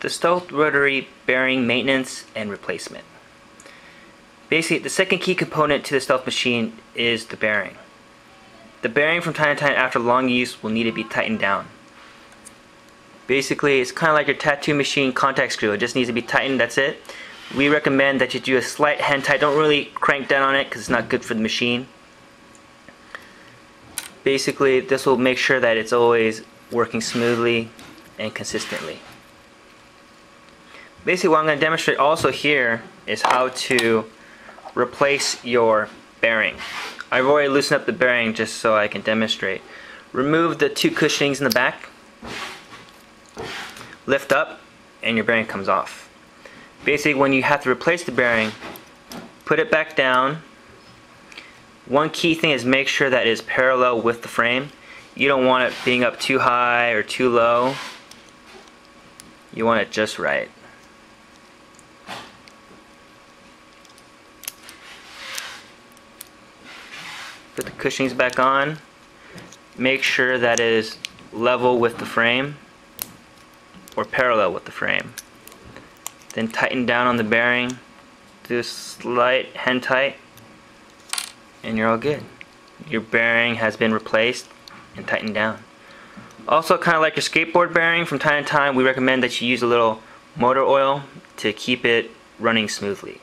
the stealth rotary bearing maintenance and replacement. Basically, the second key component to the stealth machine is the bearing. The bearing from time to time after long use will need to be tightened down. Basically, it's kind of like your tattoo machine contact screw. It just needs to be tightened, that's it. We recommend that you do a slight hand tight. Don't really crank down on it because it's not good for the machine. Basically, this will make sure that it's always working smoothly and consistently. Basically, what I'm going to demonstrate also here is how to replace your bearing. I've already loosened up the bearing just so I can demonstrate. Remove the two cushionings in the back, lift up, and your bearing comes off. Basically, when you have to replace the bearing, put it back down. One key thing is make sure that it is parallel with the frame. You don't want it being up too high or too low. You want it just right. Put the cushionings back on. Make sure that it is level with the frame or parallel with the frame. Then tighten down on the bearing. Do a slight hand tight and you're all good. Your bearing has been replaced and tightened down. Also, kind of like your skateboard bearing, from time to time we recommend that you use a little motor oil to keep it running smoothly.